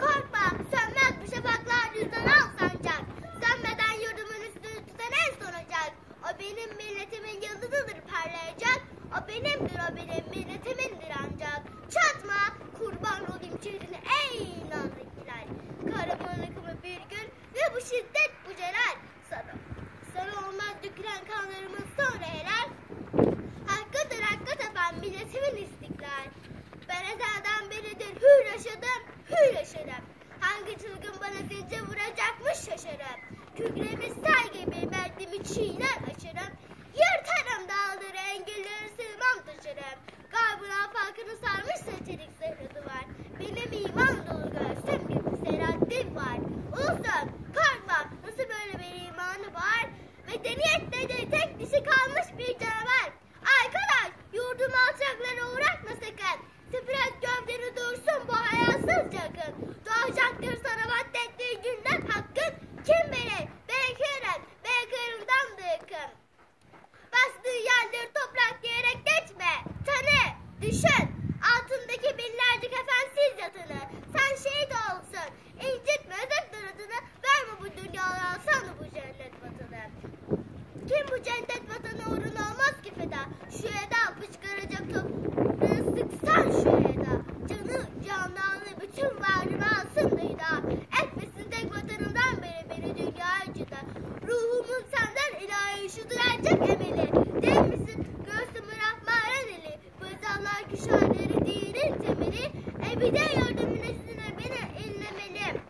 Korkma, sönmez bu şafaklar yüzden al sancak. Sönmeden yurdumun üstünü tutan en son ocak. O benim milletimin yıldızıdır parlayacak. O benimdir, o benim milletimindir ancak. Çatma, kurban olayım çehrine ey. Kahraman akımı bir gün ve bu şiddet zincir vuracakmış şaşarım. Kükremi sel gibi berdimi çiğner açarım. Yırtarım dağları, engelleri sığmam taşırım. Garbın afakını sarmışsa çelik zırhı duvar. Benim iman dolu göğsüm gibi selahattin var. Ulusum, korkma, nasıl böyle bir imanı var? Medeniyet dedi tek dişi kalmış bir düşün. Altındaki binlerce kefensiz yatını. Sen şehit olsun. İncitme özetler adını. Verme bu dünyalara sana bu cennet vatanı. Kim bu cennet vatanı uğruna Üstüne beni inlemeli.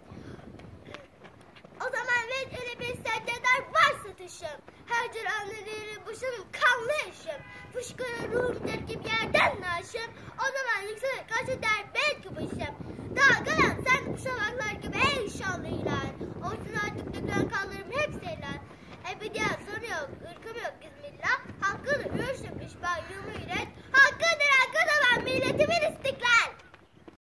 O zaman ve öyle bir secceder var satışım. Her cür anneleri boşanım kanlı yaşım. Fışkırı ruhumdur gibi yerden naşım. O zaman yüksek kaç eder belki başım. Daha